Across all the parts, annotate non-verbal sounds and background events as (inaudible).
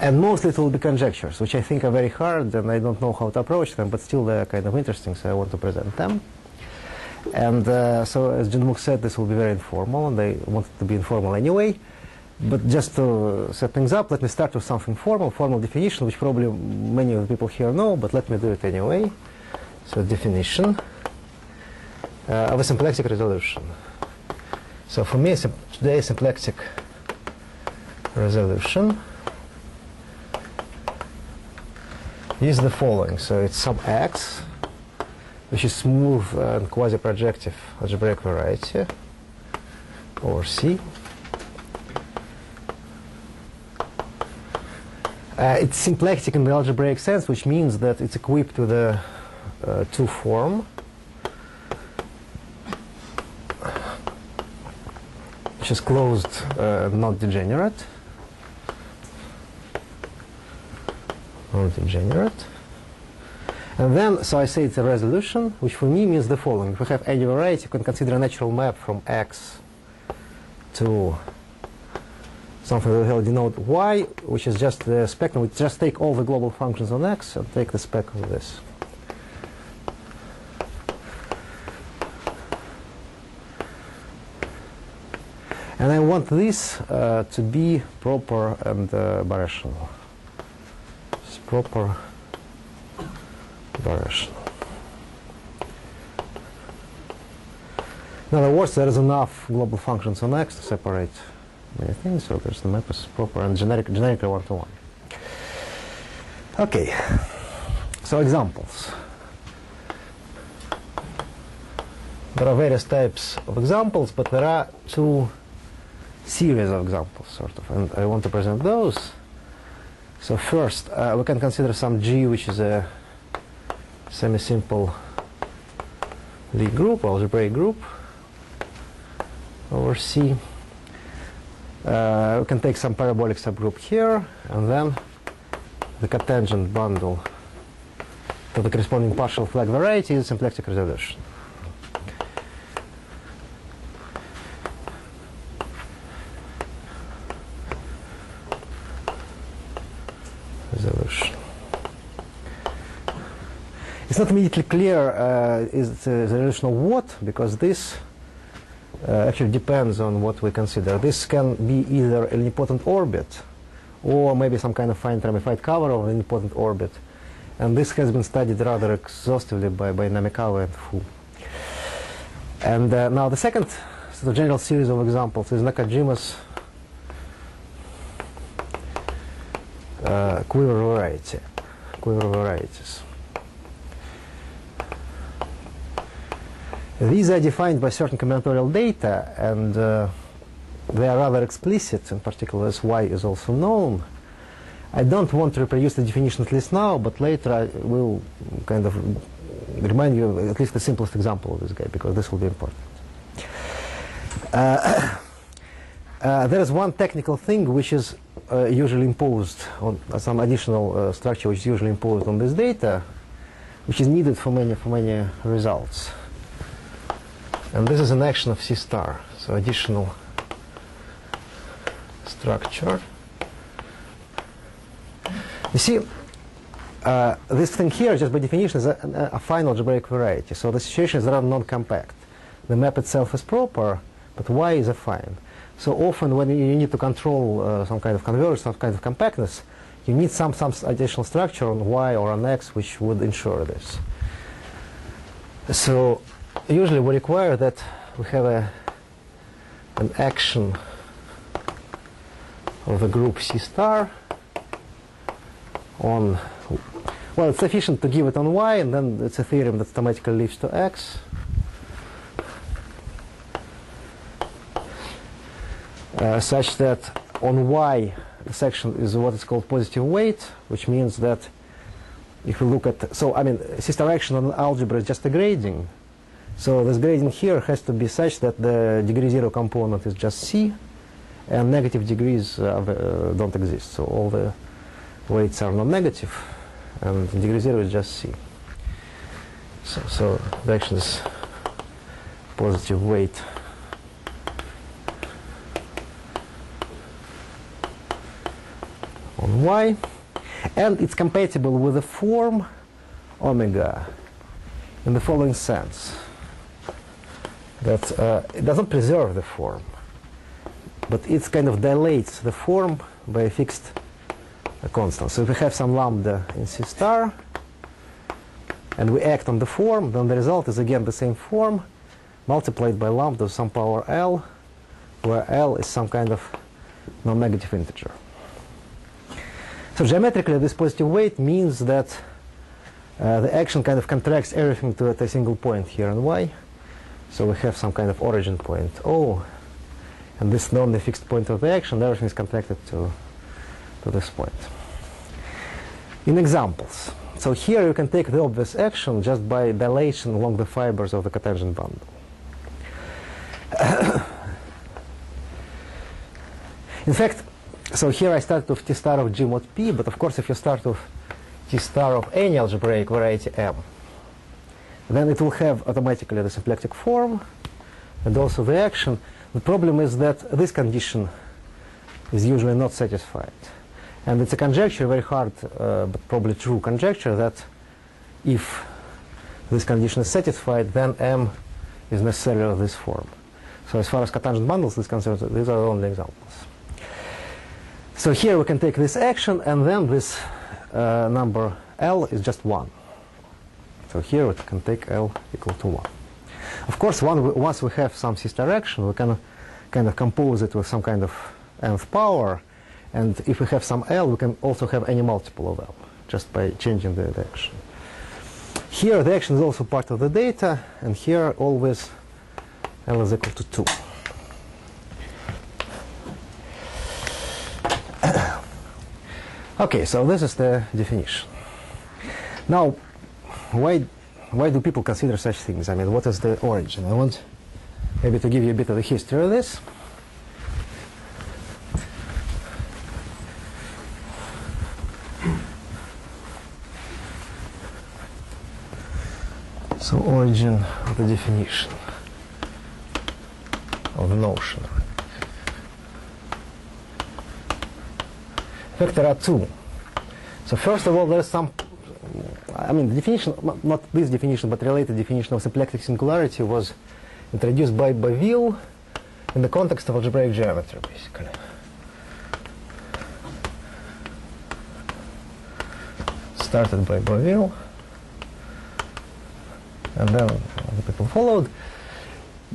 And mostly it will be conjectures, which I think are very hard, and I don't know how to approach them, but still they're kind of interesting, so I want to present them. And uh, so, as Jean-Luc said, this will be very informal, and I want it to be informal anyway. But just to set things up, let me start with something formal, formal definition, which probably many of the people here know, but let me do it anyway. So definition uh, of a symplectic resolution. So for me, today, symplectic resolution is the following. So it's some x, which is smooth and quasi-projective algebraic variety over C. Uh, it's symplectic in the algebraic sense, which means that it's equipped with a uh, two form, which is closed, uh, not degenerate. Not degenerate. And then, so I say it's a resolution, which for me means the following. If we have any variety, you can consider a natural map from X to something that will denote y, which is just the spectrum. We just take all the global functions on x and take the spec of this. And I want this uh, to be proper and uh, birational. Proper version. In other words, there is enough global functions on x to separate many things, so there's the map is proper and generic, generically one-to-one. Okay, so examples. There are various types of examples, but there are two series of examples, sort of, and I want to present those. So first, uh, we can consider some G, which is a semi-simple Lie group, algebraic group, over C. Uh, we can take some parabolic subgroup here, and then the cotangent bundle to the corresponding partial flag variety is a symplectic resolution. Resolution. It's not immediately clear uh, is the of what, because this uh, actually depends on what we consider. This can be either an nilpotent orbit or maybe some kind of fine ramified cover of an nilpotent orbit. And this has been studied rather exhaustively by, by Namikawa and Fu. And uh, now the second sort of general series of examples is Nakajima's uh, quiver variety, quiver varieties. These are defined by certain combinatorial data, and uh, they are rather explicit, in particular as y is also known. I don't want to reproduce the definition at least now, but later I will kind of remind you of at least the simplest example of this guy, because this will be important. Uh, (coughs) uh, there is one technical thing which is uh, usually imposed on some additional uh, structure which is usually imposed on this data, which is needed for many, for many results. And this is an action of C star, so additional structure. You see, uh, this thing here, just by definition, is a, a, fine algebraic variety. So the situation is rather non-compact. The map itself is proper, but Y is affine. So often when you need to control uh, some kind of convergence, some kind of compactness, you need some, some additional structure on Y or on X which would ensure this. So usually we require that we have a, an action of the group C star on, well, it's sufficient to give it on Y, and then it's a theorem that automatically leads to X. Uh, such that on Y, the section is what is called positive weight, which means that if we look at, so I mean, C star action on algebra is just a grading. So this grading here has to be such that the degree zero component is just C, and negative degrees uh, uh, don't exist. So all the weights are non-negative, and degree zero is just C. So, so the action is positive weight. on y, and it's compatible with the form omega in the following sense that uh, it doesn't preserve the form, but it kind of dilates the form by a fixed uh, constant. So if we have some lambda in C star, and we act on the form, then the result is again the same form multiplied by lambda of some power L, where L is some kind of non-negative integer. So geometrically, this positive weight means that uh, the action kind of contracts everything to at a single point here on y. So we have some kind of origin point O, and this non fixed point of the action, everything is contracted to, to this point. In examples, so here you can take the obvious action just by dilation along the fibers of the cotangent (coughs) bundle. In fact, so here I start with T star of G mod P, but of course if you start with T star of any algebraic variety M, then it will have automatically the symplectic form and also the action. The problem is that this condition is usually not satisfied. And it's a conjecture, very hard, uh, but probably true conjecture, that if this condition is satisfied, then M is necessarily of this form. So as far as cotangent bundles is concerned, these are only examples. So here we can take this action, and then this uh, number L is just 1. So here we can take L equal to 1. Of course, one, once we have some C star action, we can kind of compose it with some kind of nth power, and if we have some L, we can also have any multiple of L, just by changing the, action. Here, the action is also part of the data, and here always L is equal to 2. (coughs) okay, so this is the definition. Now, why, why do people consider such things? I mean, what is the origin? I want maybe to give you a bit of the history of this. So origin of the definition of notion. In fact, there are two. So first of all, there is some, I mean, the definition, not this definition, but related definition of symplectic singularity was introduced by Beauville in the context of algebraic geometry, basically. Started by Beauville and then the people followed.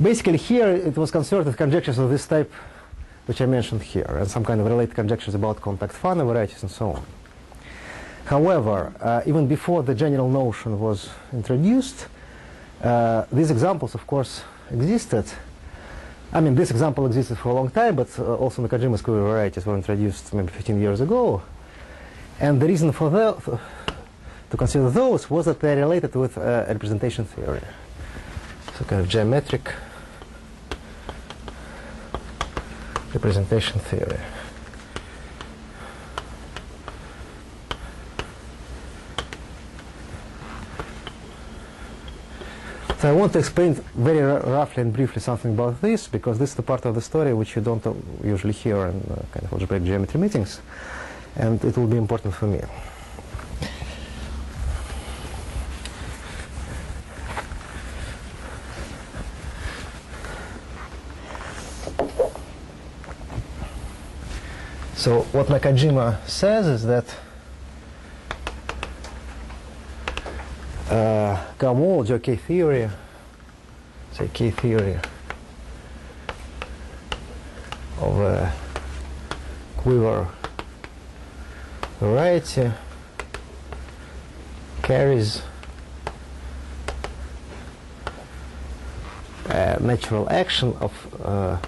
Basically, here it was concerned with conjectures of this type, which I mentioned here, and some kind of related conjectures about compact Fano varieties and so on. However, uh, even before the general notion was introduced, uh, these examples, of course, existed. I mean, this example existed for a long time, but uh, also Nakajima's quiver varieties were introduced maybe 15 years ago. And the reason for that, to consider those was that they're related with uh, representation theory. So kind of geometric representation theory. So I want to explain very roughly and briefly something about this because this is the part of the story which you don't usually hear in uh, kind of algebraic geometry meetings, and it will be important for me. So what Nakajima says is that uh, or K-theory, say K-theory of a quiver. Variety carries a natural action of uh,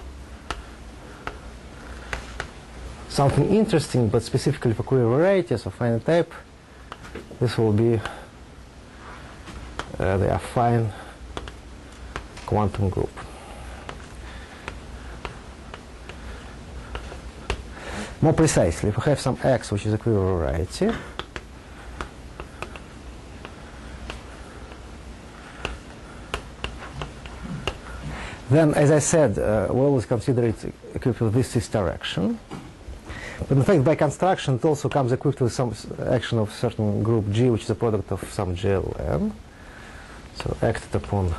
something interesting, but specifically for quiver varieties of finite type, this will be uh, the affine quantum group. More precisely, if we have some x which is a quiver variety, then, as I said, uh, we always consider it equipped with this, this direction. But in fact, by construction, it also comes equipped with some action of certain group G, which is a product of some GLN. So acted upon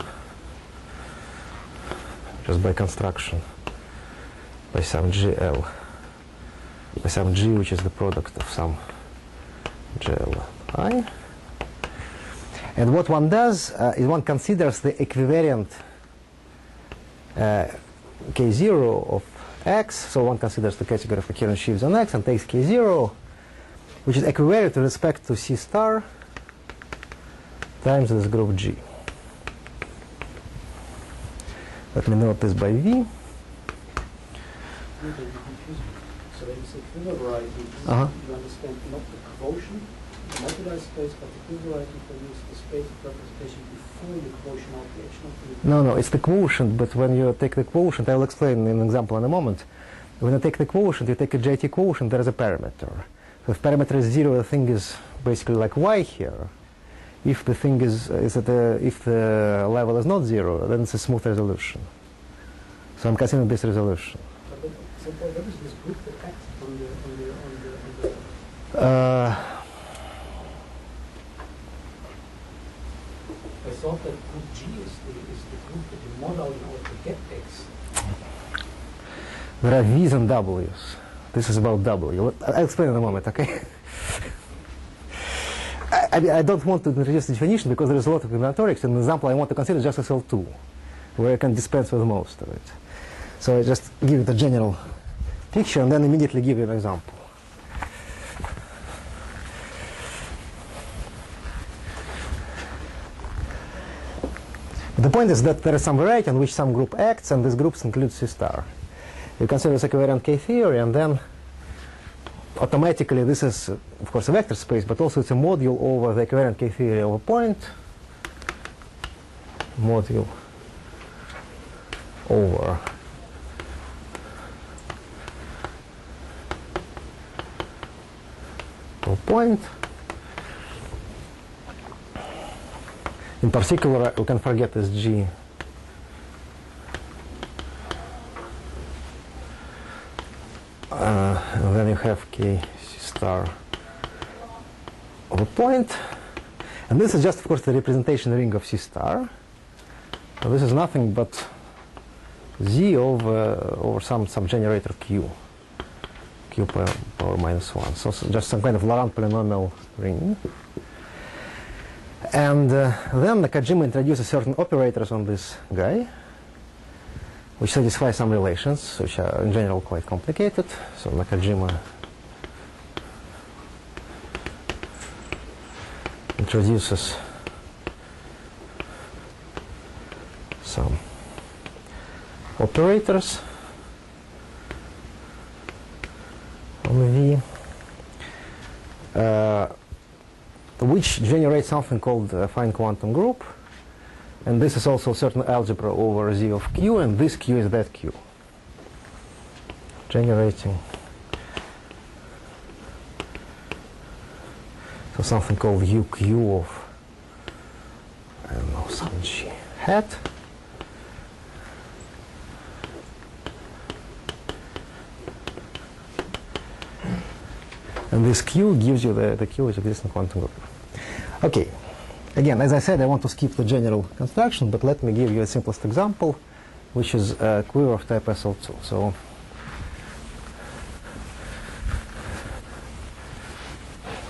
just by construction by some GL, by some G, which is the product of some GLI. And what one does uh, is one considers the equivariant uh, K0 of X, so one considers the category of coherent sheaves on X and takes K0, which is equivariant with respect to C star times this group G. Let me note this by V. So when you understand not the quotient, the moduli space, but the you is the space of representation before quotient the of the No, no, it's the quotient, but when you take the quotient, I will explain in an example in a moment. When you take the quotient, you take a JT quotient, there is a parameter. So if parameter is zero, the thing is basically like y here. If the thing is, is at a, if the level is not zero, then it's a smooth resolution. So I'm considering this resolution. Uh, I thought that group G is the, is the group that you model in order to get X. there are V's and W's. This is about W. I'll explain in a moment, okay? (laughs) I, mean, I don't want to introduce the definition because there is a lot of combinatorics. In the example, I want to consider just SL2, where I can dispense with most of it. So I just give you the general picture and then immediately give you an example. The point is that there is some variety on which some group acts, and these groups include C star. You consider the equivariant K theory, and then automatically this is, of course, a vector space, but also it's a module over the equivariant K theory of a point, module over a point. In particular, we can forget this G. Uh, then you have K star of a point. And this is just, of course, the representation ring of C star. So this is nothing but Z over, over some, some generator Q. Q power, power minus 1. So, so just some kind of Laurent polynomial ring. And uh, then Nakajima introduces certain operators on this guy, which satisfy some relations, which are in general quite complicated. So Nakajima introduces some operators on V. Uh, which generate something called affine quantum group. And this is also certain algebra over Z of Q, and this Q is that Q. Generating so something called UQ of I don't know some G hat. And this Q gives you the, the Q is existing quantum group. Okay. Again, as I said, I want to skip the general construction, but let me give you a simplest example, which is a quiver of type SL2. So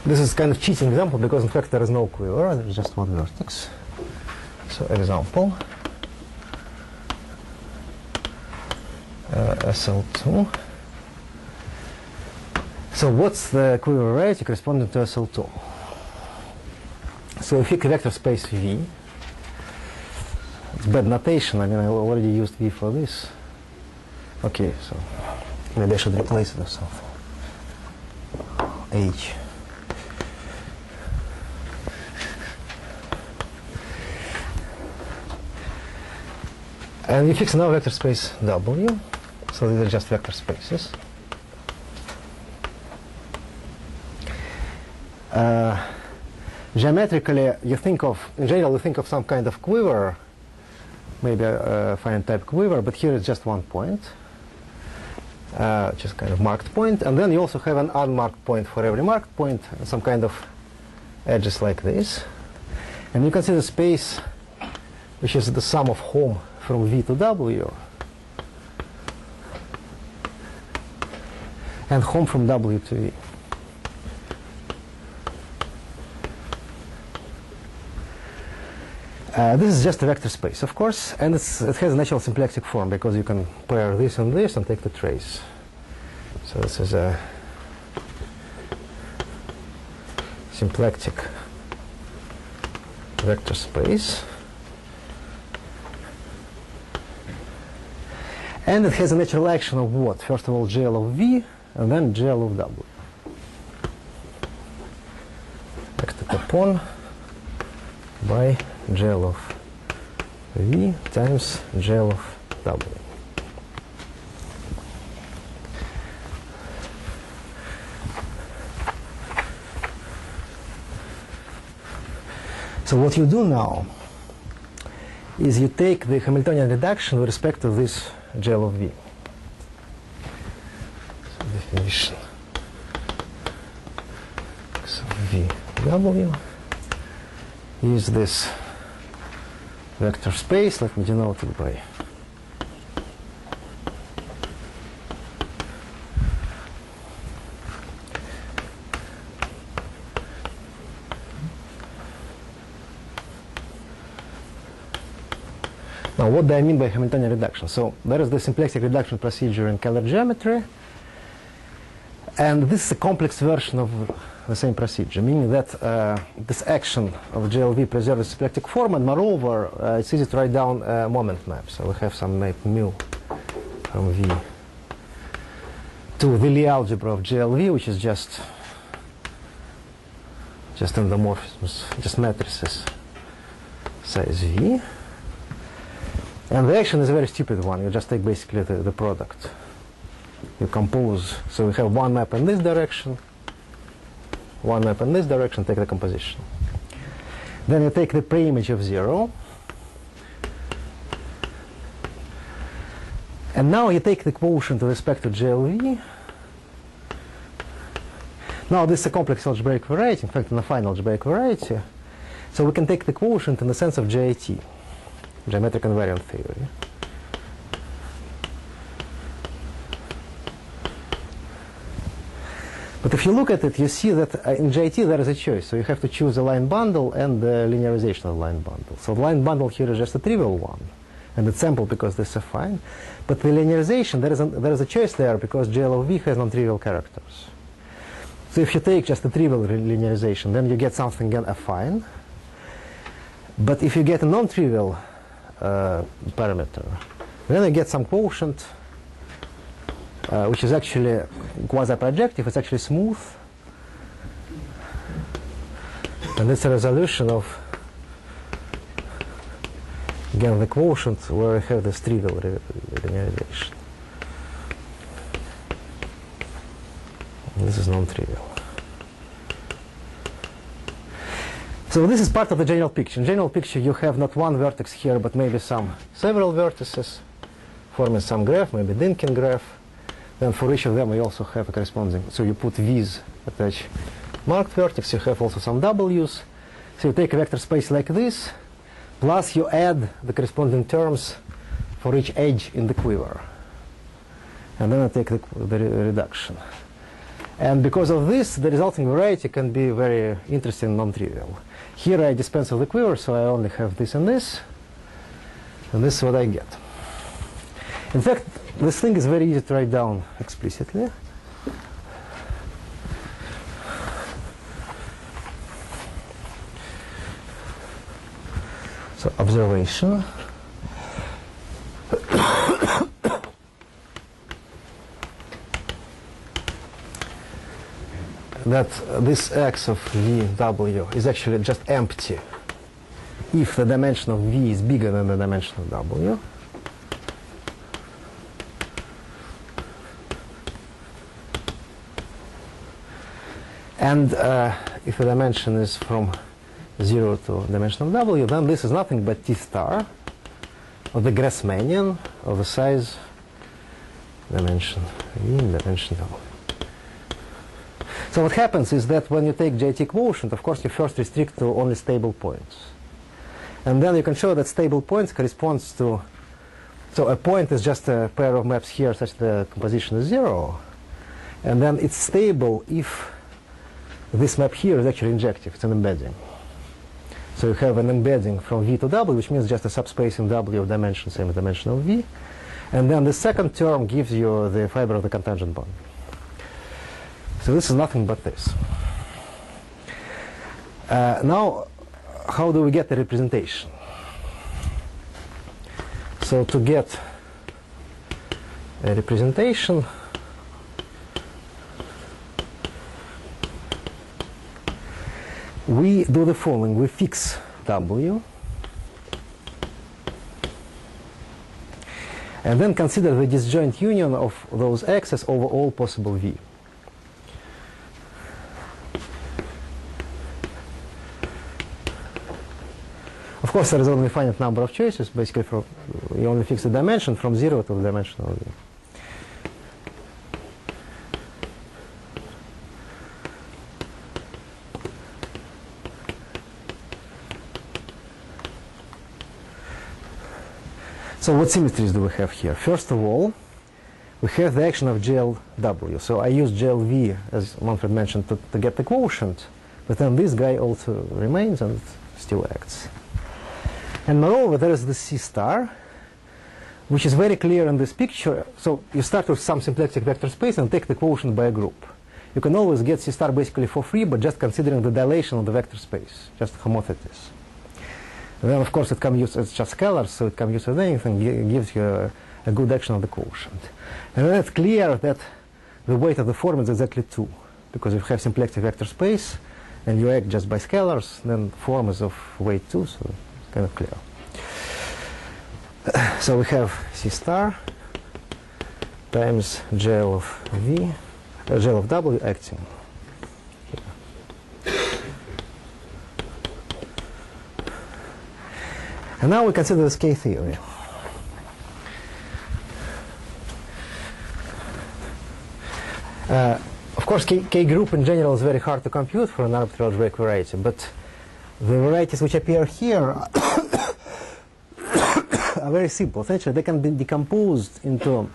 this is kind of cheating example because in fact there is no quiver, there is just one vertex. So example uh, SL2. So what's the quiver variety corresponding to SL2? So if you vector space V, it's bad notation. I mean, I already used V for this. Okay, so maybe I should replace it with something. H. And we fix now vector space W. So these are just vector spaces. Geometrically, you think of, in general, you think of some kind of quiver, maybe a, a finite type quiver, but here it's just one point. uh, just kind of marked point, and then you also have an unmarked point for every marked point, some kind of edges like this. And you can see the space, which is the sum of Hom from V to W, and Hom from W to V. Uh, this is just a vector space, of course, and it has a natural symplectic form because you can pair this and this and take the trace. So this is a symplectic vector space. And it has a natural action of what? First of all, GL of V, and then GL of W. Acted upon by GL of V times GL of W. So what you do now is you take the Hamiltonian reduction with respect to this GL of V. So definition X of V W is this vector space, let me denote it by Now, what do I mean by Hamiltonian reduction? So, there is the symplectic reduction procedure in Kähler geometry, and this is a complex version of the same procedure, meaning that uh, this action of GLV preserves the symplectic form, and moreover, uh, it's easy to write down a moment map. So we have some map mu from V to the Lie algebra of GLV, which is just just endomorphisms, just matrices size V. And the action is a very stupid one. You just take basically the, the product. You compose, so we have one map in this direction, one map in this direction, take the composition. Then you take the preimage of zero. And now you take the quotient with respect to GLV. Now this is a complex algebraic variety, in fact an affine algebraic variety. So we can take the quotient in the sense of GIT, geometric invariant theory. But if you look at it, you see that uh, in JT there is a choice. So you have to choose a line bundle and the linearization of the line bundle. So the line bundle here is just a trivial one. And it's simple because this is affine. But the linearization, there is, a, there is a choice there because GL of V has non-trivial characters. So if you take just a trivial linearization, then you get something again affine. But if you get a non-trivial uh, parameter, then you get some quotient uh, which is actually quasi-projective, it's actually smooth. And it's a resolution of, again, the quotient where we have this trivial linearization. This is non-trivial. So this is part of the general picture. In general picture, you have not one vertex here, but maybe some several vertices forming some graph, maybe Dynkin graph. Then for each of them, we also have a corresponding. So you put V's attach marked vertex. You have also some W's. So you take a vector space like this, plus you add the corresponding terms for each edge in the quiver. And then I take the, the re reduction. And because of this, the resulting variety can be very interesting non-trivial. Here I dispense with the quiver, so I only have this and this. And this is what I get. In fact, this thing is very easy to write down explicitly. So observation. that this x of vw is actually just empty if the dimension of v is bigger than the dimension of w. And uh, if the dimension is from 0 to dimension of w, then this is nothing but t star of the Grassmannian of the size dimension in dimension w. So what happens is that when you take JT quotient, of course, you first restrict to only stable points. And then you can show that stable points corresponds to, so a point is just a pair of maps here such the composition is zero. And then it's stable if this map here is actually injective, it's an embedding. So you have an embedding from V to W, which means just a subspace in W of dimension, same dimension of V. And then the second term gives you the fiber of the cotangent bond. So this is nothing but this. Uh, now, how do we get the representation? So to get a representation, we do the following. We fix W and then consider the disjoint union of those x's over all possible v. Of course, there is only finite number of choices. Basically, you only fix the dimension from 0 to the dimension of v. So what symmetries do we have here? First of all, we have the action of GLW. So I use GLV, as Manfred mentioned, to, to get the quotient. But then this guy also remains and still acts. And moreover, there is the C star, which is very clear in this picture. So you start with some symplectic vector space and take the quotient by a group. You can always get C star basically for free, but just considering the dilation of the vector space, just homotheties. Then, of course, it can use, it's just scalars, so it can use with anything, gi- gives you a, good action of the quotient. And then it's clear that the weight of the form is exactly 2, because if you have symplectic vector space, and you act just by scalars, then form is of weight 2, so it's kind of clear. So we have C star times J of V, uh, J of W acting. And now we consider this K theory. Uh, of course, K, K group in general is very hard to compute for an arbitrary algebraic variety, but the varieties which appear here (coughs) are very simple. Essentially, they can be decomposed into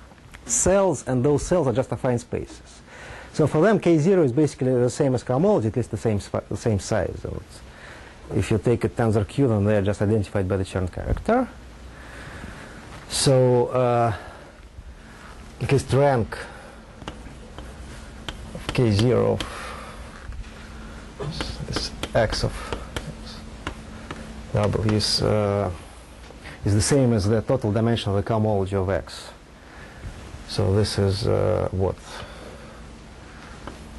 cells, and those cells are just affine spaces. So for them, K0 is basically the same as cohomology, at least the same, the same size. So if you take a tensor Q, then they are just identified by the Chern character. So, uh, at rank of K0 of this X of W is, uh, is the same as the total dimension of the cohomology of X. So this is uh, what?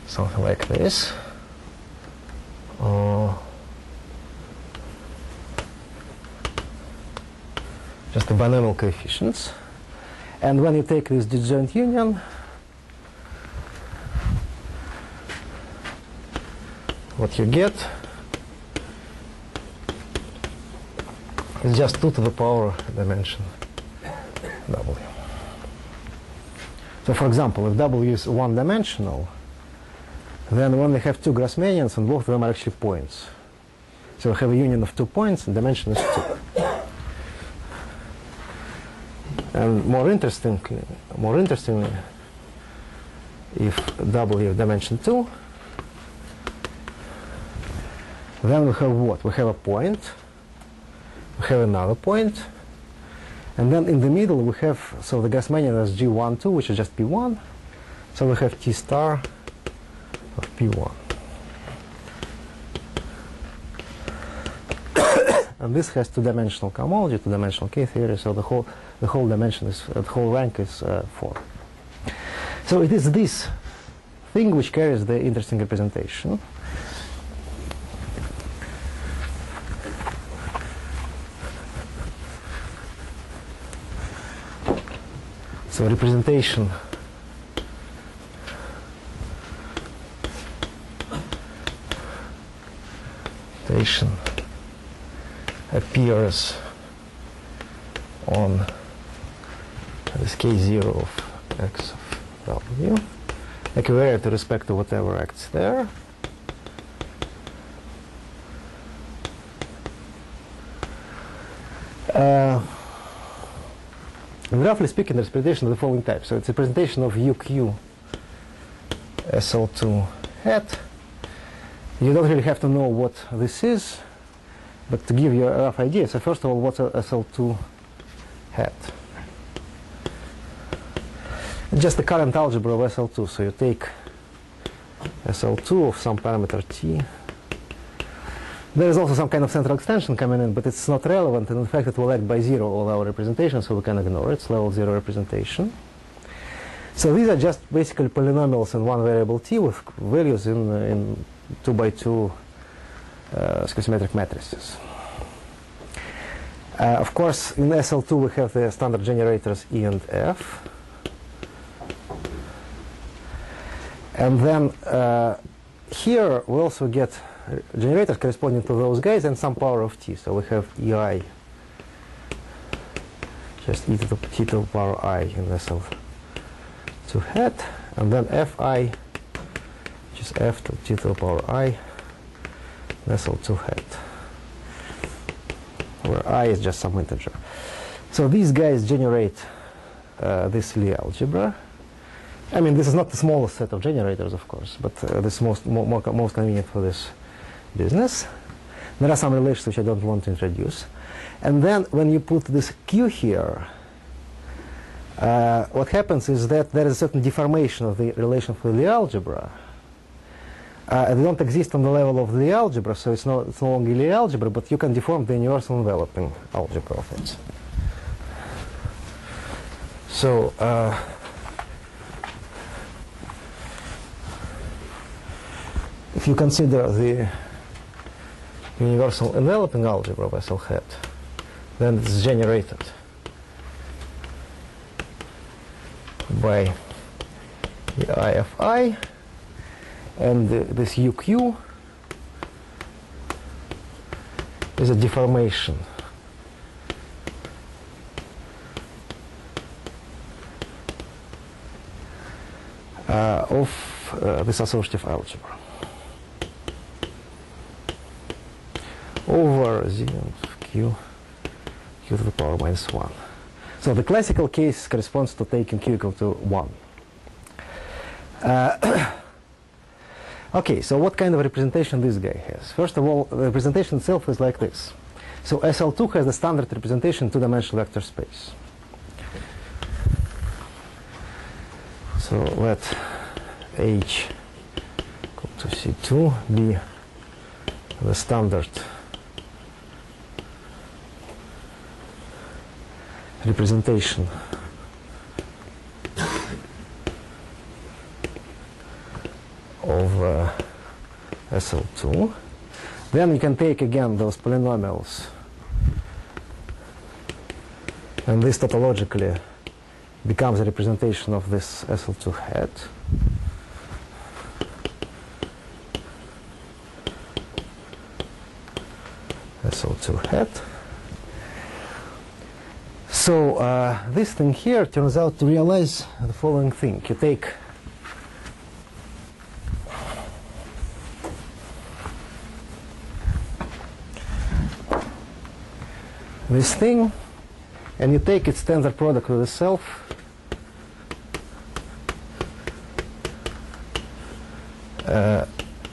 Something like this. Uh, just the binomial coefficients. And when you take this disjoint union, what you get is just 2 to the power dimension W. So for example, if W is one-dimensional, then when we have two Grassmannians and both of them are actually points. So we have a union of two points and dimension is 2. And more interestingly, more interestingly, if W dimension 2, then we have what? We have a point, we have another point, and then in the middle we have, so the gas Grassmannian is G1, 2, which is just P1, so we have T star of P1. (coughs) and this has two-dimensional cohomology, two-dimensional K-theory, so the whole, the whole dimension is, uh, the whole rank is uh, 4. So it is this thing which carries the interesting representation. So representation representation appears on this k0 of x of W. Equivariate to respect to whatever acts there. Uh, and roughly speaking, the representation of the following type. So it's a presentation of UQ SL2 hat. You don't really have to know what this is, but to give you a rough idea, so first of all, what's a SL2 hat? Just the current algebra of SL2. So you take SL2 of some parameter t. There is also some kind of central extension coming in, but it's not relevant, and in fact it will act by zero all our representations, so we can ignore it. It's level zero representation. So these are just basically polynomials in one variable t with values in, in 2 by 2 uh, symmetric matrices. Uh, of course, in SL2 we have the standard generators E and F. And then uh, here we also get generators corresponding to those guys and some power of t. So we have ei, just e to the t to the power i in SL2 hat, and then fi, is f to t to the power i in SL2 hat, where i is just some integer. So these guys generate uh, this Lie algebra. I mean, this is not the smallest set of generators, of course, but uh, this is most, more, most convenient for this business. There are some relations which I don't want to introduce. And then when you put this Q here, uh, what happens is that there is a certain deformation of the relation for the algebra. Uh, they don't exist on the level of the algebra, so it's, not, it's no longer Lie algebra, but you can deform the universal enveloping algebra of it. So, uh, if you consider the universal enveloping algebra of SL hat, then it's generated by the IFI and the, this UQ is a deformation uh, of uh, this associative algebra. Over z of q, q to the power minus 1. So the classical case corresponds to taking q equal to 1. Uh, (coughs) okay, so what kind of representation this guy has? First of all, the representation itself is like this. So SL2 has the standard representation two-dimensional vector space. So let H equal to C2 be the standard representation of uh, SL2. Then you can take again those polynomials and this tautologically becomes a representation of this SL2 hat. SL2 hat. So uh, this thing here turns out to realize the following thing. You take this thing and you take its tensor product with itself uh,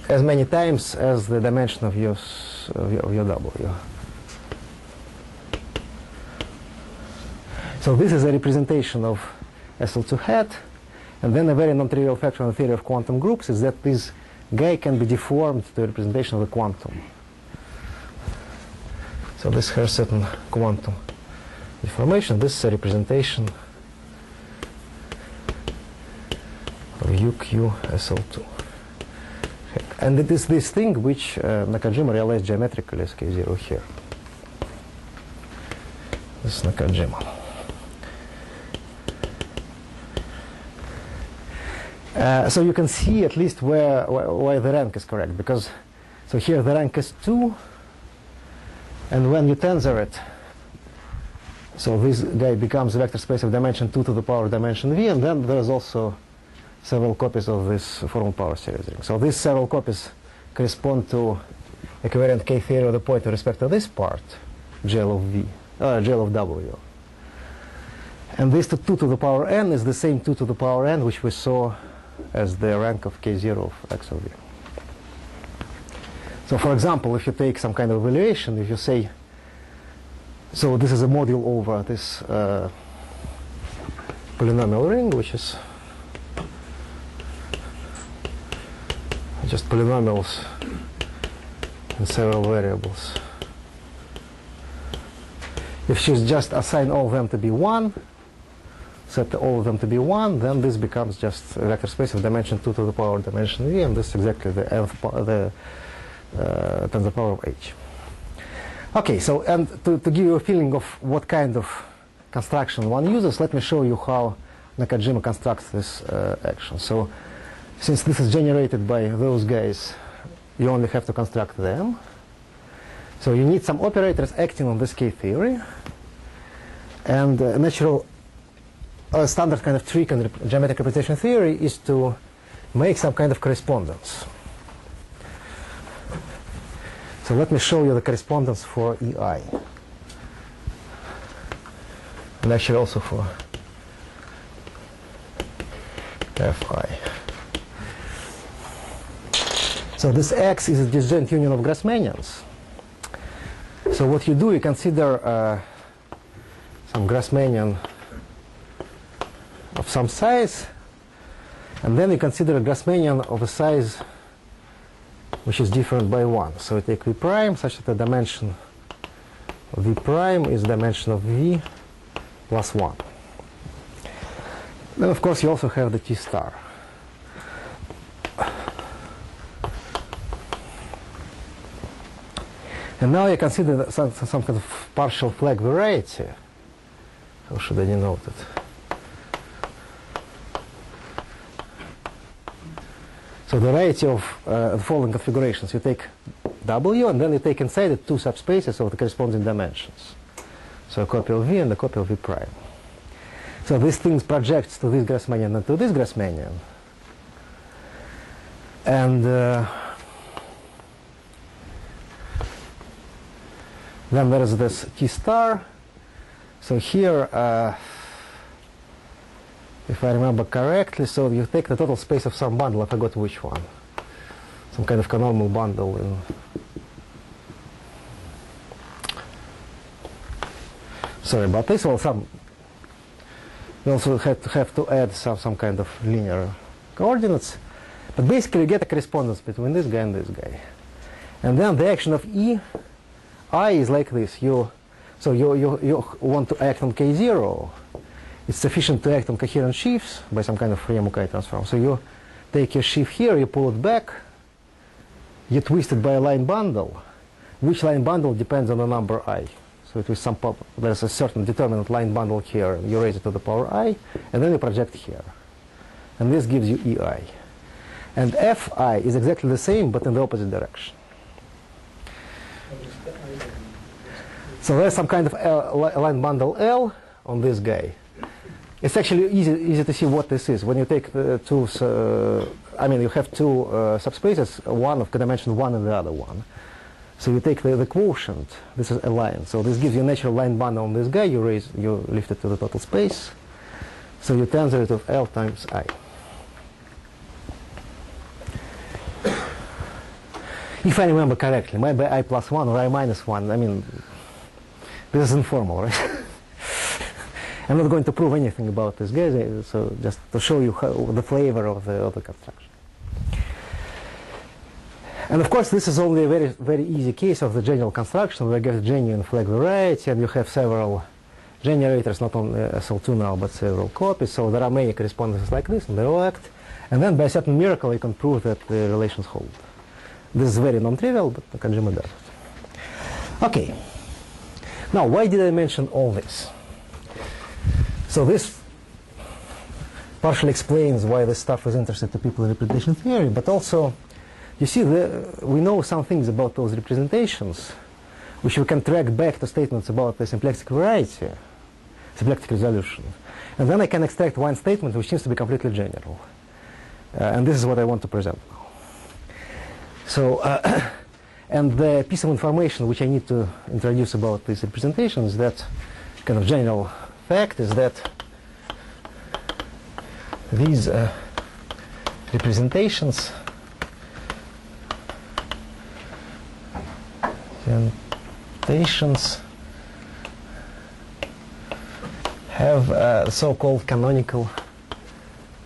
as many times as the dimension of your, of your, of your W. So this is a representation of SL2 hat. And then a very non-trivial factor in the theory of quantum groups is that this guy can be deformed to a representation of the quantum. So this has certain quantum deformation. This is a representation of UQ SL2. And it is this thing which uh, Nakajima realized geometrically as K0 here. This is Nakajima. Uh, so you can see at least where, where, where the rank is correct because so here the rank is 2 and when you tensor it so this guy becomes a vector space of dimension 2 to the power dimension v and then there's also several copies of this formal power series ring. So these several copies correspond to equivariant K-theory of the point with respect to this part, GL of V, uh, of W. And this to 2 to the power n is the same 2 to the power n which we saw as the rank of K0 of X of V. So for example, if you take some kind of evaluation, if you say, so this is a module over this uh, polynomial ring, which is just polynomials and several variables. If you just assign all of them to be 1, set all of them to be 1, then this becomes just a vector space of dimension 2 to the power dimension v, and this is exactly the, nth the uh, tensor power of h. Okay, so and to, to give you a feeling of what kind of construction one uses, let me show you how Nakajima constructs this uh, action. So since this is generated by those guys, you only have to construct them. So you need some operators acting on this K-theory. And uh, natural uh, standard kind of trick in geometric representation theory is to make some kind of correspondence. So let me show you the correspondence for EI. And actually also for Fi. So this X is a disjoint union of Grassmannians. So what you do, you consider uh, some Grassmannian of some size, and then you consider a Grassmannian of a size which is different by 1. So you take V prime such that the dimension of V prime is dimension of V plus 1. Then of course you also have the T star. And now you consider some, some kind of partial flag variety. How should I denote it? So the variety of uh, the following configurations. You take W and then you take inside it two subspaces of the corresponding dimensions. So a copy of V and a copy of V prime. So these things projects to this Grassmannian and to this Grassmannian. And uh, then there is this T star. So here, uh, if I remember correctly, so you take the total space of some bundle, I forgot which one. Some kind of conormal bundle in sorry about this, well some you also have to have to add some, some kind of linear coordinates. But basically you get a correspondence between this guy and this guy. And then the action of E I is like this. You, so you, you, you want to act on K0. It's sufficient to act on coherent sheaves by some kind of Fourier-Mukai transform. So you take a sheaf here, you pull it back, you twist it by a line bundle. Which line bundle depends on the number i. So it is some there's a certain determinant line bundle here. You raise it to the power i, and then you project here. And this gives you ei. And fi is exactly the same, but in the opposite direction. So there's some kind of L, line bundle L on this guy. It's actually easy, easy to see what this is. When you take the two, uh, I mean, you have two uh, subspaces, one of dimension one and the other one. So you take the, the, quotient, this is a line. So this gives you a natural line bundle on this guy, you raise, you lift it to the total space. So you tensor it of L times I. If I remember correctly, maybe I plus 1 or I minus 1, I mean, this is informal, right? (laughs) I'm not going to prove anything about this guy, so just to show you how, the flavor of the, of the construction. And of course, this is only a very, very easy case of the general construction where you get genuine flag variety and you have several generators, not only SL2 now, but several copies. So there are many correspondences like this, and they all act. And then by a certain miracle, you can prove that the relations hold. This is very non-trivial, but Nakajima does. Okay. Now, why did I mention all this? So this partially explains why this stuff is interesting to people in representation theory, but also, you see, the, we know some things about those representations, which we can track back to statements about the symplectic variety, symplectic resolution. And then I can extract one statement which seems to be completely general. Uh, and this is what I want to present now. So, uh, (coughs) and the piece of information which I need to introduce about this representation is that kind of general fact is that these uh, representations have a so-called canonical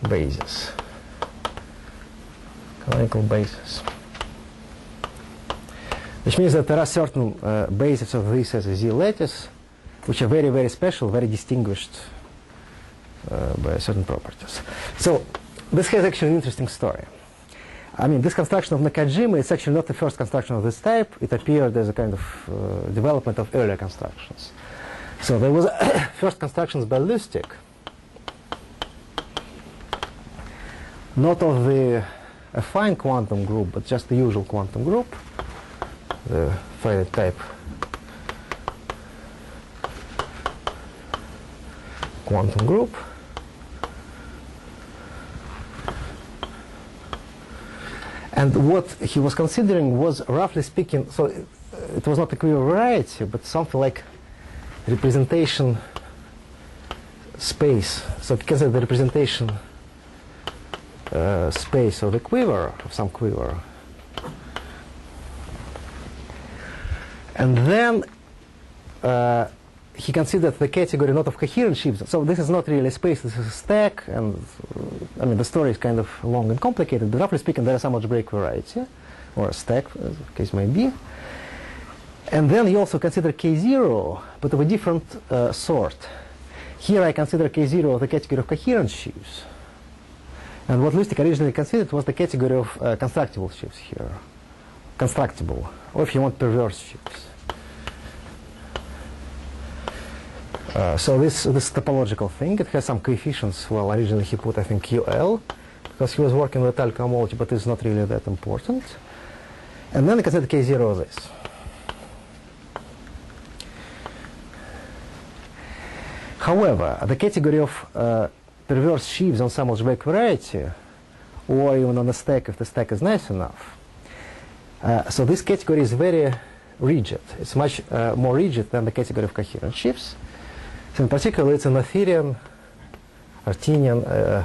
basis. Canonical basis. Which means that there are certain uh, bases of this as a Z lattice which are very, very special, very distinguished uh, by certain properties. So this has actually an interesting story. I mean, this construction of Nakajima is actually not the first construction of this type. It appeared as a kind of uh, development of earlier constructions. So there was (coughs) first constructions by Lusztig, not of the affine quantum group, but just the usual quantum group, the finite type quantum group. And what he was considering was, roughly speaking, so it, it was not a quiver variety, but something like representation space. So of the representation uh, space of the quiver, of some quiver. And then uh, he considered the category not of coherent sheaves. So this is not really a space, this is a stack. And I mean, the story is kind of long and complicated, but roughly speaking, there is some algebraic variety, or a stack, as the case may be. And then he also considered K0, but of a different uh, sort. Here I consider K0 the category of coherent sheaves. And what Lusztig originally considered was the category of uh, constructible sheaves here. Constructible, or if you want, perverse sheaves. Uh, so this this topological thing, it has some coefficients. Well, originally he put, I think, QL, because he was working with étale homology, but it's not really that important. And then he considered K0 this. However, the category of uh, perverse sheaves on some algebraic variety, or even on a stack if the stack is nice enough. Uh, so this category is very rigid. It's much uh, more rigid than the category of coherent sheaves. So in particular, it's an Noetherian, Artinian, uh,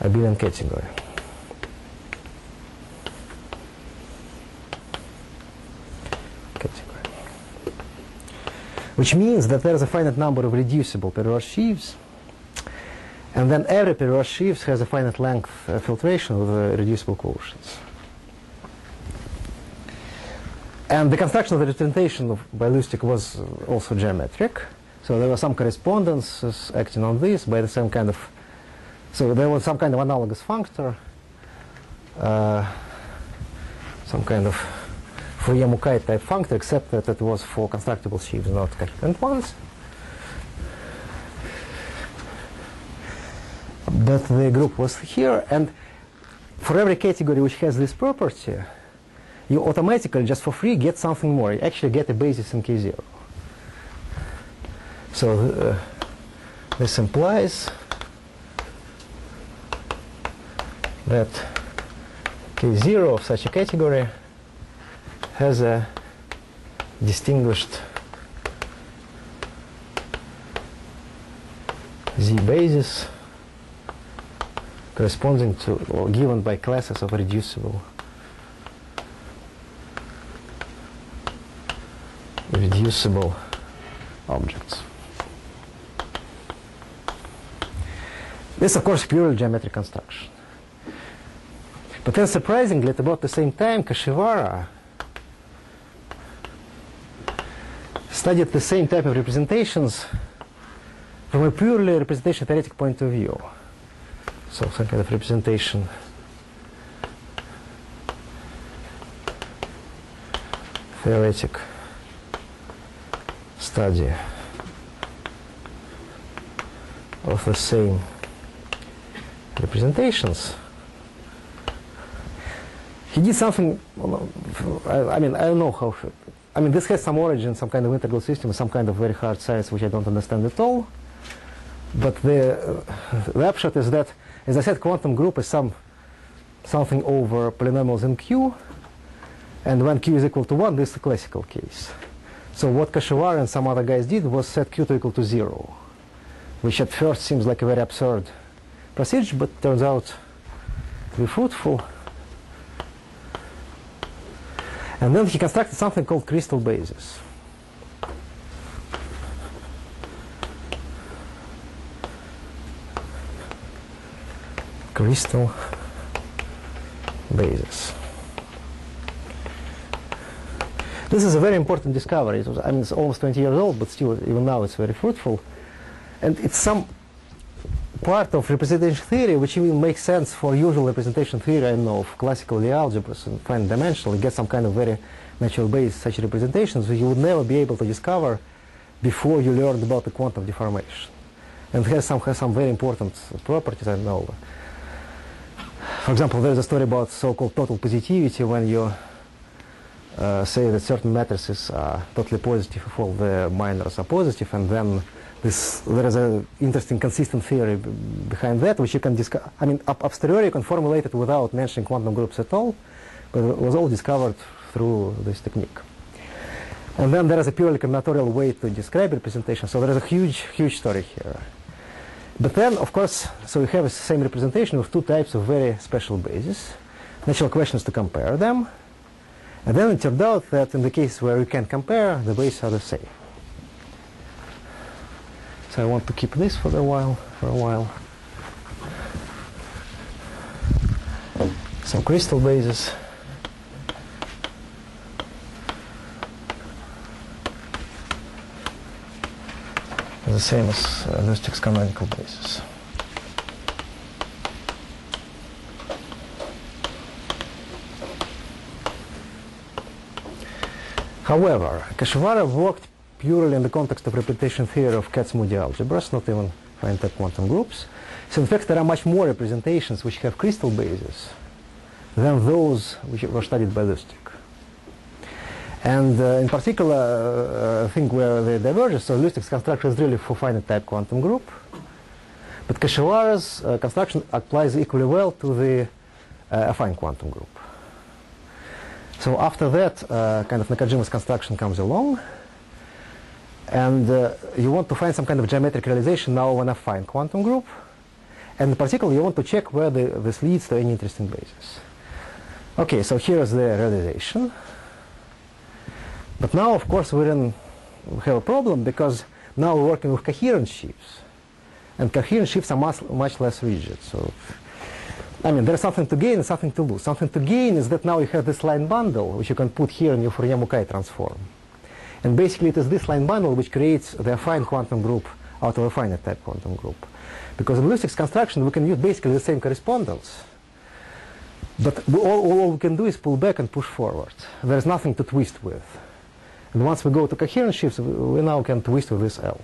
abelian category. category. Which means that there is a finite number of reducible perverse sheaves, and then every perverse sheaves has a finite length uh, filtration with uh, reducible quotients. And the construction of the representation of, Lusztig was also geometric. So there was some correspondence acting on this by the same kind of, so there was some kind of analogous functor, uh, some kind of Fourier-Mukai type functor, except that it was for constructible sheaves, not coherent ones. But the group was here, and for every category which has this property, you automatically, just for free, get something more. You actually get a basis in K0. So uh, this implies that K0 of such a category has a distinguished Z basis corresponding to or given by classes of reducible reducible objects. This, of course, purely geometric construction. But then, surprisingly, at about the same time, Kashiwara studied the same type of representations from a purely representation theoretic point of view. So, some kind of representation theoretic study of the same representations. He did something, I mean, I don't know how, I mean, this has some origin, some kind of integral system, some kind of very hard science which I don't understand at all. but the, the upshot is that, as I said, quantum group is some something over polynomials in Q, and when Q is equal to 1, this is the classical case. So what Kashiwara and some other guys did was set Q to equal to 0, which at first seems like a very absurd procedure, but turns out to be fruitful. And then he constructed something called crystal basis. Crystal basis. This is a very important discovery. It was, I mean, it's almost 20 years old, but still, even now, it's very fruitful. And it's some part of representation theory which even makes sense for usual representation theory I know of classical algebras and finite dimensional. You get some kind of very natural base such representations which you would never be able to discover before you learned about the quantum deformation. And it has some, has some very important properties I know. For example, there's a story about so-called total positivity when you uh, say that certain matrices are totally positive if all the minors are positive, and then this, there is an interesting consistent theory behind that, which you can discuss. I mean, a posteriori you can formulate it without mentioning quantum groups at all, but it was all discovered through this technique. And then there is a purely combinatorial way to describe representation. So there is a huge, huge story here. But then, of course, so we have the same representation with two types of very special bases. Natural question is to compare them. And then it turned out that in the case where we can compare, the bases are the same. So I want to keep this for a while, for a while. Some crystal bases. the same as uh, Lusztig's canonical basis. However, Kashiwara worked purely in the context of representation theory of Kac-Moody algebras, not even finite quantum groups. So in fact, there are much more representations which have crystal bases than those which were studied by Lusztig. And uh, in particular, uh, I think where they diverge, so Lusztig's construction is really for finite type quantum group. But Kashiwara's uh, construction applies equally well to the uh, affine quantum group. So after that, uh, kind of Nakajima's construction comes along. And uh, you want to find some kind of geometric realization now of an affine quantum group. And in particular, you want to check whether this leads to any interesting basis. Okay, so here's the realization. But now, of course, we're in, we have a problem because now we're working with coherent sheaves. And coherent sheaves are much, much less rigid. So, I mean, there's something to gain and something to lose. Something to gain is that now you have this line bundle, which you can put here in your Fourier-Mukai transform. And basically, it is this line bundle which creates the affine quantum group out of a finite type quantum group. Because in Lusztig's construction, we can use basically the same correspondence. But we, all, all we can do is pull back and push forward. There is nothing to twist with. And once we go to coherent sheaves, we, we now can twist with this L.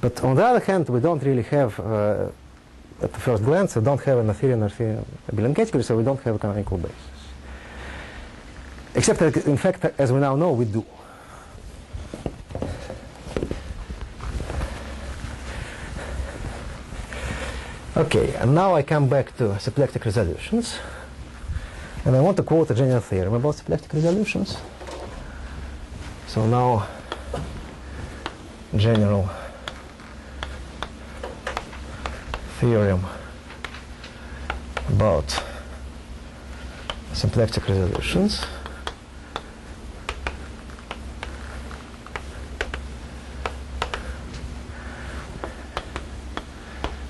But on the other hand, we don't really have, uh, at the first glance, we don't have an Artinian Artinian abelian category, so we don't have a canonical basis. Except that, in fact, as we now know, we do. Okay, and now I come back to symplectic resolutions. And I want to quote a general theorem about symplectic resolutions. So now, general theorem about symplectic resolutions.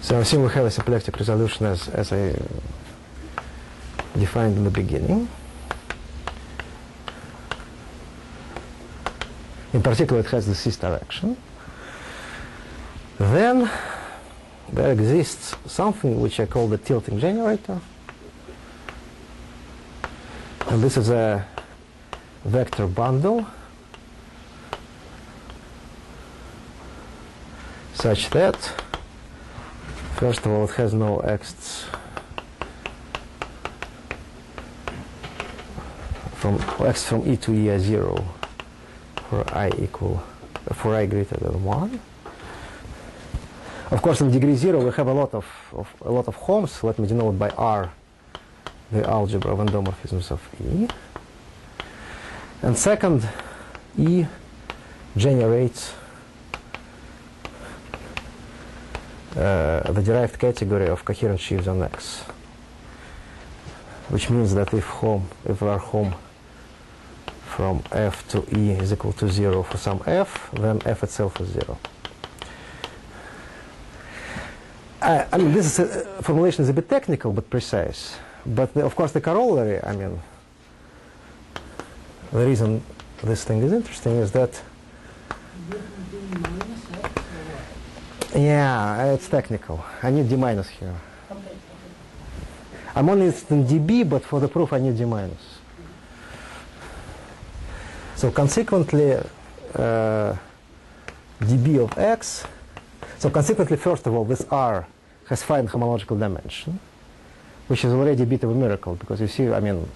So I assume we have a symplectic resolution as, as I defined in the beginning. In particular, it has the cis direction. Then there exists something which I call the tilting generator. And this is a vector bundle such that, first of all, it has no Ext from Ext from e to e as 0 for i equal for i greater than 1 Of course, in degree zero, we have a lot of, of a lot of Homs. Let me denote by R the algebra of endomorphisms of E. And second, E generates uh, the derived category of coherent sheaves on X, which means that if home, if our home from F to E is equal to zero for some F, then F itself is zero. I, I mean, this is a, formulation is a bit technical but precise. But the, of course, the corollary, I mean, the reason this thing is interesting is that yeah, it's technical. I need d minus here. I'm only interested in dB, but for the proof I need d minus. So consequently, uh, dB of x. So consequently, first of all, this R has finite homological dimension which is already a bit of a miracle because you see, I mean,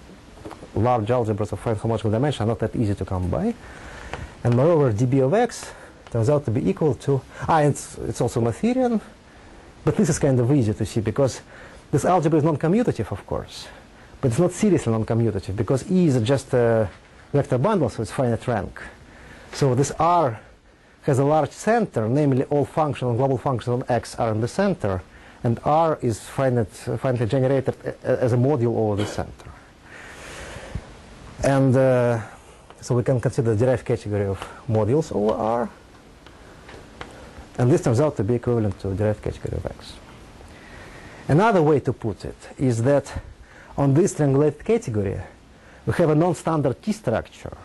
large algebras of finite homological dimension are not that easy to come by. And moreover, dB of x turns out to be equal to, ah, it's, it's also Noetherian, but this is kind of easy to see because this algebra is non-commutative, of course, but it's not seriously non-commutative because E is just a vector bundle, so it's finite rank. So this R has a large center, namely all functional global functions on X are in the center, and R is finite, finitely generated as a module over the center. And uh, so we can consider the derived category of modules over R. And this turns out to be equivalent to the derived category of X. Another way to put it is that on this triangulated category, we have a non-standard T structure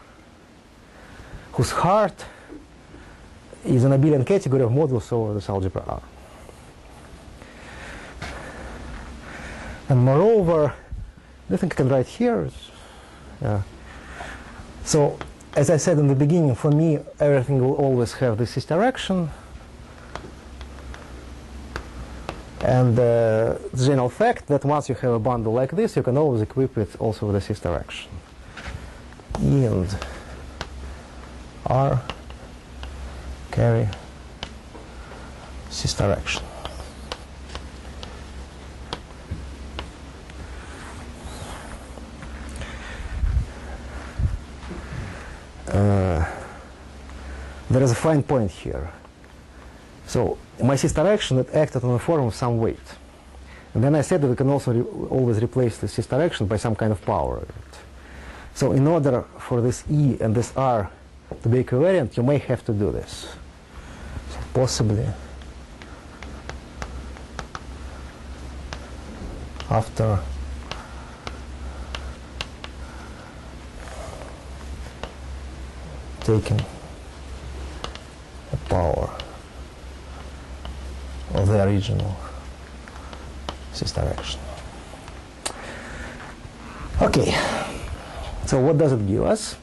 whose heart is an abelian category of modules over this algebra R. And moreover, I think I can write here. Yeah. So, as I said in the beginning, for me, everything will always have this direction. And uh, the general fact that once you have a bundle like this, you can always equip it also with a cis direction. And R carry cis direction. Uh, there is a fine point here. So my cis action it acted on the form of some weight. And then I said that we can also re always replace the cis action by some kind of power. So in order for this E and this R to be equivalent, you may have to do this. So possibly after taking the power of the original cis direction. Okay, so what does it give us?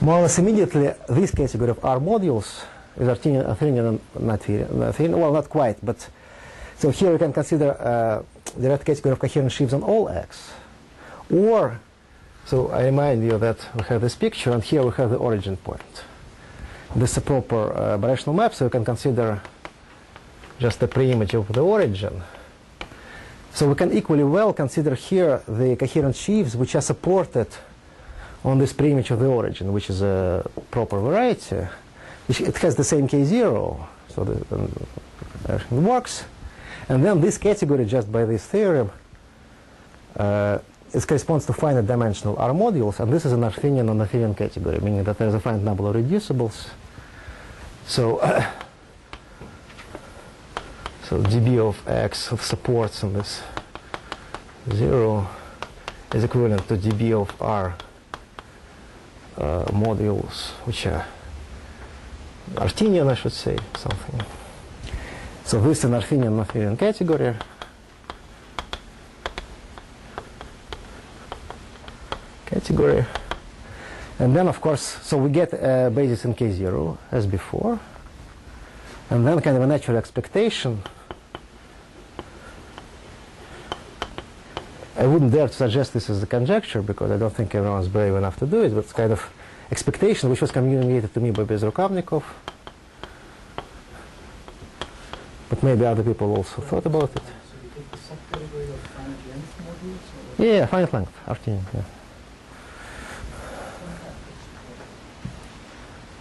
More or less immediately, this category of R modules is Artinian, Artinian and. Well, not quite, but so here we can consider uh, the red category of coherent sheaves on all x. Or, so I remind you that we have this picture, and here we have the origin point. This is a proper uh, birational map, so we can consider just the preimage of the origin. So we can equally well consider here the coherent sheaves which are supported on this preimage of the origin, which is a proper variety. It has the same k0, so the, everything works. And then this category, just by this theorem, uh, it corresponds to finite dimensional R modules, and this is an Artinian and Noetherian category, meaning that there is a finite number of reducibles. So, uh, (coughs) so dB of x of supports in this zero is equivalent to dB of R uh, modules, which are Artinian, I should say, something. So this is an Artinian Noetherian category. Category. And then, of course, so we get a basis in K0 as before. And then kind of a natural expectation I wouldn't dare to suggest this as a conjecture because I don't think everyone's brave enough to do it, but it's kind of expectation which was communicated to me by Bezrukavnikov. But maybe other people also thought about it. Yeah, finite length, Artinian, yeah.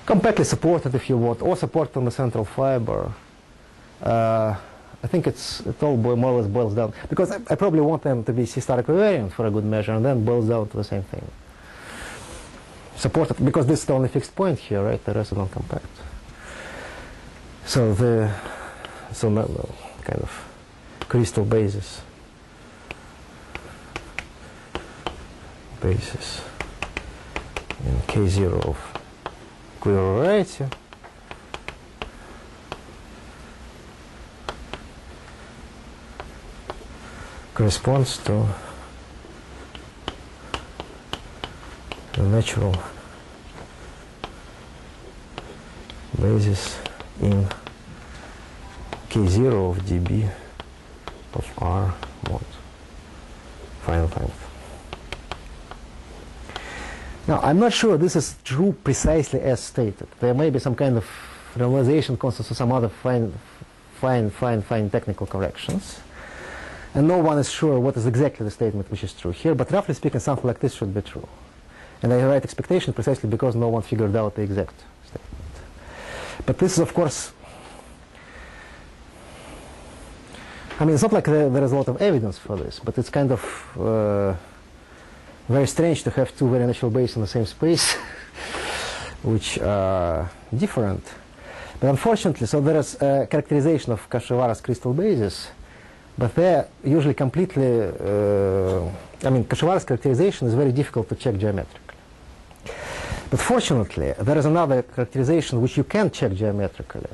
Compactly supported if you want, or supported on the central fiber. Uh, I think it's it all more or less boils down because I, I probably want them to be C-star equivariant for a good measure, and then boils down to the same thing. Supported because this is the only fixed point here, right? The rest are non-compact. So the so no, no, kind of crystal basis. basis in K0 of variety. corresponds to the natural basis in K0 of dB of R mod finite length. Now, I'm not sure this is true precisely as stated. There may be some kind of realization constants or some other fine, fine, fine, fine technical corrections. And no one is sure what is exactly the statement which is true here, but roughly speaking, something like this should be true. And I write expectation precisely because no one figured out the exact statement. But this is, of course, I mean, it's not like there, there is a lot of evidence for this, but it's kind of uh, very strange to have two very natural bases in the same space, (laughs) which are different. But unfortunately, so there is a characterization of Kashiwara's crystal bases, but they're usually completely, uh, I mean, Kashiwara's characterization is very difficult to check geometrically. But fortunately, there is another characterization which you can check geometrically.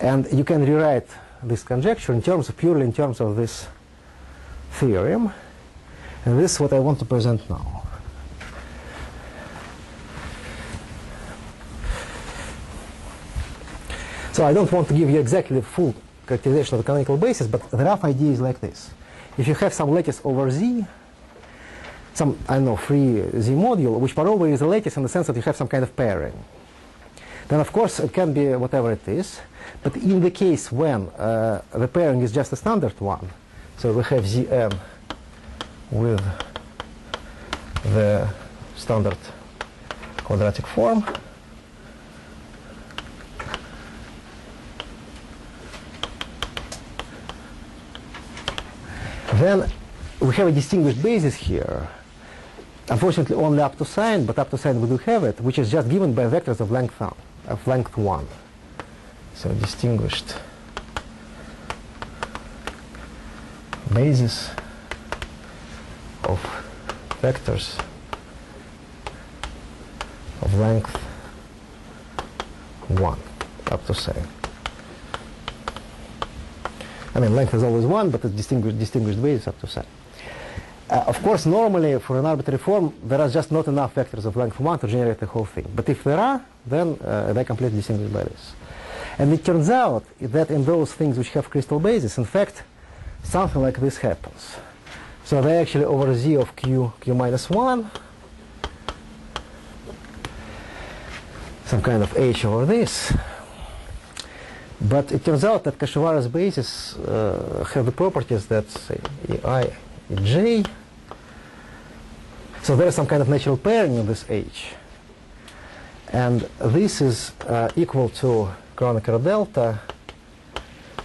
And you can rewrite this conjecture in terms of, purely in terms of this theorem. And this is what I want to present now. So I don't want to give you exactly the full characterization of the canonical basis, but the rough idea is like this. If you have some lattice over Z, some, I don't know, free Z module, which moreover is a lattice in the sense that you have some kind of pairing, then of course it can be whatever it is. But in the case when uh, the pairing is just a standard one, so we have Zn with the standard quadratic form. Then we have a distinguished basis here. Unfortunately, only up to sign, but up to sign we do have it, which is just given by vectors of length one, of length one. So distinguished basis of vectors of length 1 up to say. I mean, length is always 1, but it's distinguished, distinguished basis up to say. Uh, of course, normally for an arbitrary form, there are just not enough vectors of length 1 to generate the whole thing. But if there are, then uh, they're completely distinguished by this. And it turns out that in those things which have crystal bases, in fact, something like this happens. So they actually over z of q, q minus 1, some kind of h over this. But it turns out that Kashiwara's bases uh, have the properties that say i, j. So there is some kind of natural pairing in this h. And this is uh, equal to Kronecker delta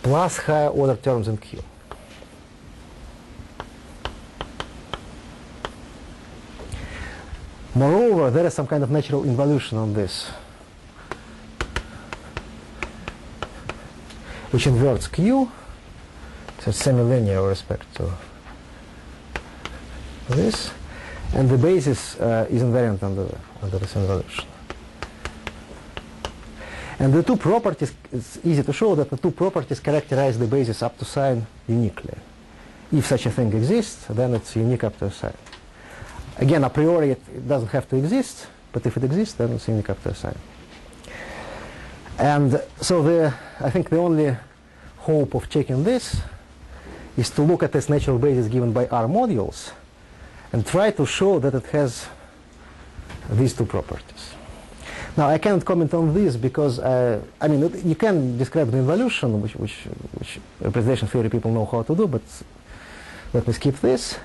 plus higher order terms in Q. Moreover, there is some kind of natural involution on this, which inverts Q, so it's semi-linear with respect to this, and the basis uh, is invariant under, under this involution. And the two properties, it's easy to show that the two properties characterize the basis up to sign uniquely. If such a thing exists, then it's unique up to a sign. Again, a priori it, it doesn't have to exist, but if it exists, then it's unique up to a sign. And so the, I think the only hope of checking this is to look at this natural basis given by R modules and try to show that it has these two properties. Now, I cannot comment on this because, uh, I mean, you can describe the involution, which, which, which representation theory people know how to do, but let me skip this.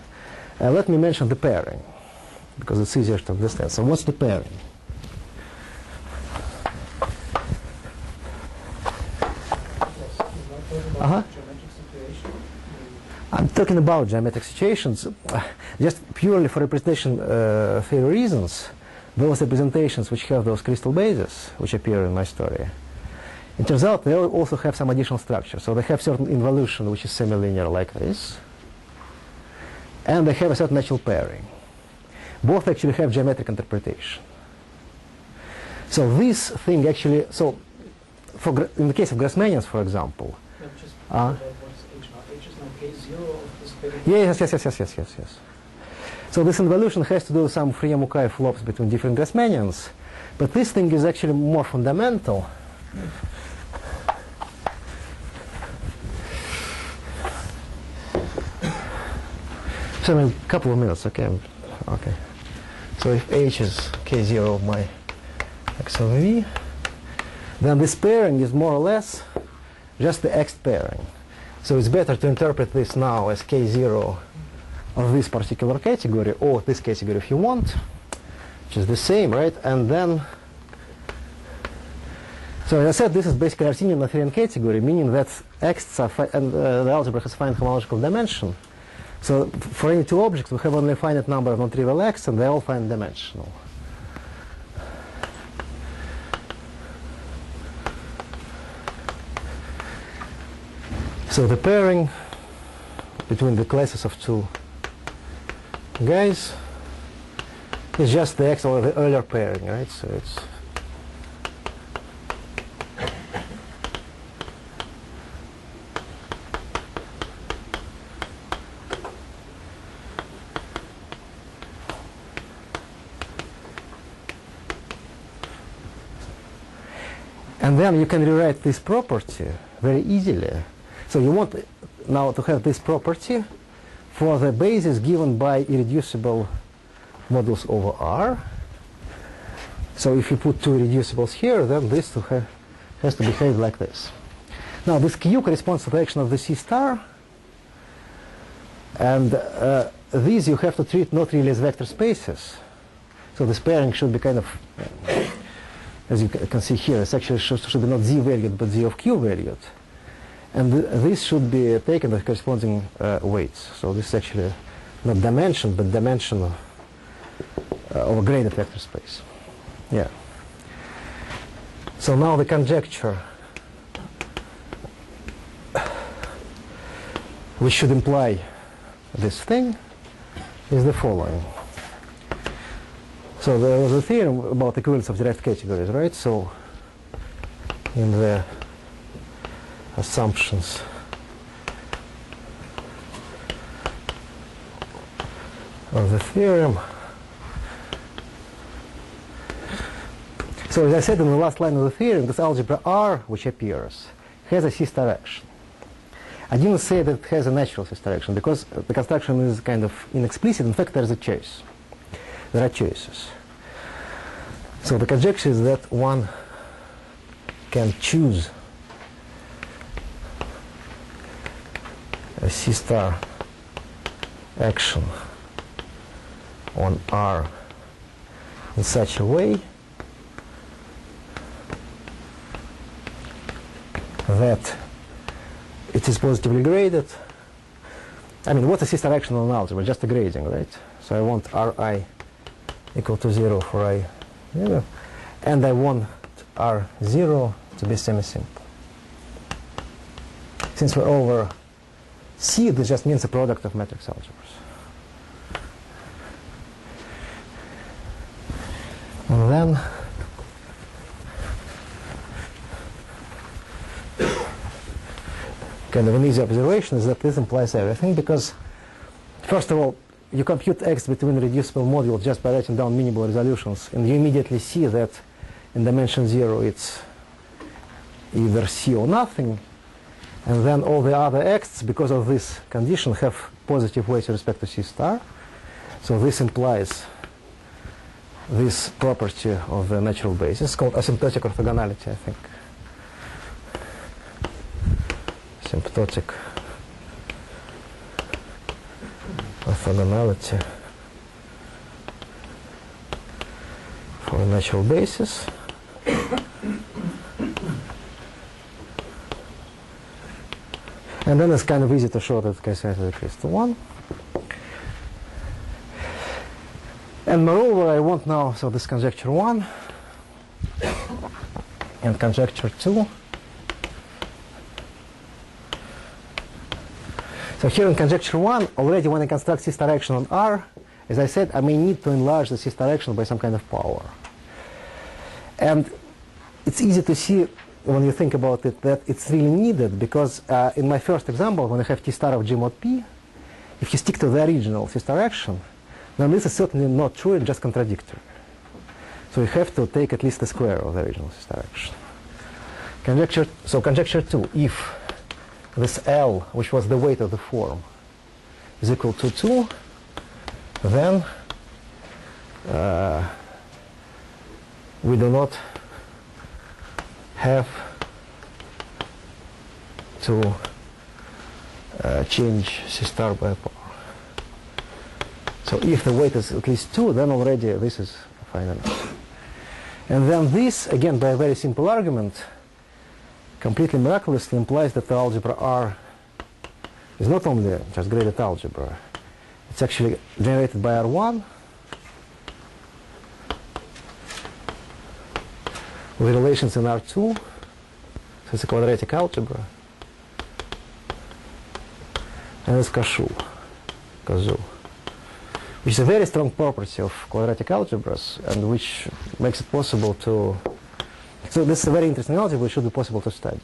Uh, let me mention the pairing, because it's easier to understand. So what's the pairing? Uh-huh. I'm talking about geometric situations, uh, just purely for representation uh, theory reasons. Those representations which have those crystal bases, which appear in my story, it turns out they also have some additional structure. So they have certain involution which is semi-linear like this, and they have a certain natural pairing. Both actually have geometric interpretation. So this thing actually, so for, in the case of Grassmannians, for example, No, just Uh-huh. about what is H now. H is now K zero of this pairing. Yes, yes, yes, yes, yes, yes, yes. So this involution has to do with some free Mukai flops between different Grassmannians. But this thing is actually more fundamental. So in a couple of minutes, okay? Okay. So if H is K0 of my X over V, then this pairing is more or less just the Ext pairing. So it's better to interpret this now as K0 of this particular category, or this category if you want, which is the same, right? And then, so as I said, this is basically Artinian Noetherian category, meaning that X and uh, the algebra has finite homological dimension. So for any two objects, we have only finite number of non-trivial X, and they're all finite dimensional. So the pairing between the classes of two guys is just the or the Euler pairing, right? So it's And then you can rewrite this property very easily. So you want now to have this property for the basis given by irreducible modules over R. So if you put two irreducibles here, then this to ha- has to behave like this. Now this Q corresponds to the action of the C star. And uh, these you have to treat not really as vector spaces. So this pairing should be kind of as you ca- can see here, it's actually should, should be not z valued, but z of q valued. And th- this should be taken as corresponding uh, weights. So this is actually not dimension, but dimension of, uh, of a graded vector space. Yeah. So now the conjecture, which should imply this thing, is the following. So there was a theorem about equivalence of derived categories, right? So in the assumptions of the theorem. So as I said in the last line of the theorem, this algebra R, which appears, has a C-star action. I didn't say that it has a natural C-star action because the construction is kind of inexplicit. In fact, there is a choice. There are choices. So the conjecture is that one can choose C star action on R in such a way that it is positively graded. I mean, a C star action on algebra? Just a grading, right? So I want Ri equal to 0 for i 0. And I want R0 to be semi-simple. Since we're over C, this just means the product of matrix algebras. And then kind of an easy observation is that this implies everything because first of all you compute Ext between reducible modules just by writing down minimal resolutions and you immediately see that in dimension 0 it's either c or nothing And then all the other acts, because of this condition, have positive weights with respect to C star. So this implies this property of the natural basis. It's called asymptotic orthogonality, I think. Asymptotic orthogonality for natural basis. And then it's kind of easy to show that case is equals to 1. And moreover, I want now, so this conjecture 1 and conjecture 2. So here in conjecture 1, already when I construct this direction on R, as I said, I may need to enlarge the cis direction by some kind of power. And it's easy to see when you think about it that it's really needed because uh, in my first example, when I have T star of G mod P, if you stick to the original cis action, then this is certainly not true and just contradictory. So you have to take at least the square of the original cis direction. Conjecture, so conjecture 2, if this L, which was the weight of the form, is equal to 2, then uh, we do not have to uh, change C star by power. So if the weight is at least 2, then already this is enough. And then this, again, by a very simple argument, completely miraculously implies that the algebra R is not only just graded algebra, it's actually generated by R1 with relations in R2. So it's a quadratic algebra. And it's Koszul. Koszul. Which is a very strong property of quadratic algebras and which makes it possible to so this is a very interesting algebra which should be possible to study.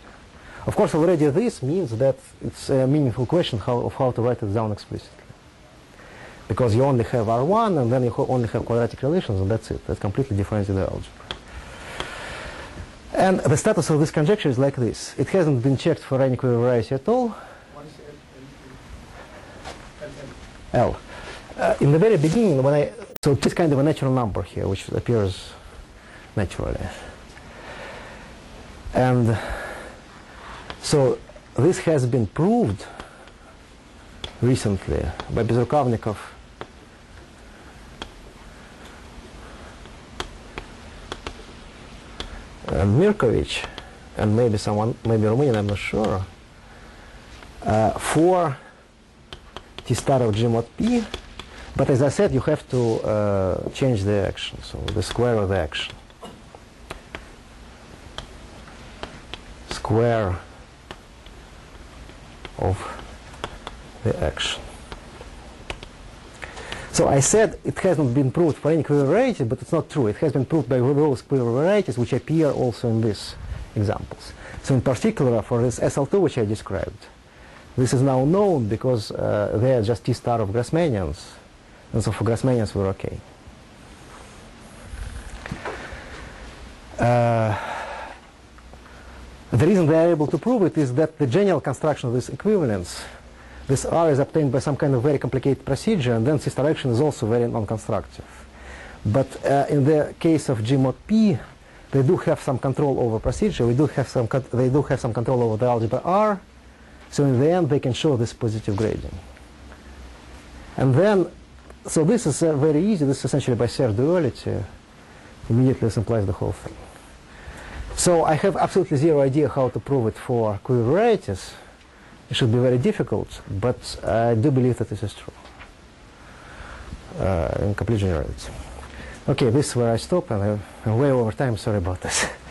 Of course, already this means that it's a meaningful question how, of how to write it down explicitly. Because you only have R1 and then you only have quadratic relations and that's it. That completely defines the algebra. And the status of this conjecture is like this. It hasn't been checked for any variety at all. L. Uh, in the very beginning, when I so it's kind of a natural number here, which appears naturally. And so this has been proved recently by Bezrukavnikov Mirkovic, and maybe someone, maybe Rumynin, I'm not sure, uh, for T star of G mod P. But as I said, you have to uh, change the action, so the square of the action. Square of the action. So I said it hasn't been proved for any quiver variety, but it's not true. It has been proved by those quiver varieties which appear also in these examples. So in particular for this SL2 which I described, this is now known because uh, they are just T star of Grassmannians, and so for Grassmannians we're okay. Uh, the reason they are able to prove it is that the general construction of this equivalence this R is obtained by some kind of very complicated procedure, and then cis direction is also very non-constructive. But uh, in the case of G mod P, they do have some control over procedure. We do have some. They do have some control over the algebra R. So in the end, they can show this positive grading. And then, so this is uh, very easy. This is essentially by Serre duality. Immediately, this implies the whole thing. So I have absolutely zero idea how to prove it for quiver varieties. It should be very difficult, but I do believe that this is true uh, in complete generality. Okay, this is where I stop, and I'm way over time. Sorry about this. (laughs)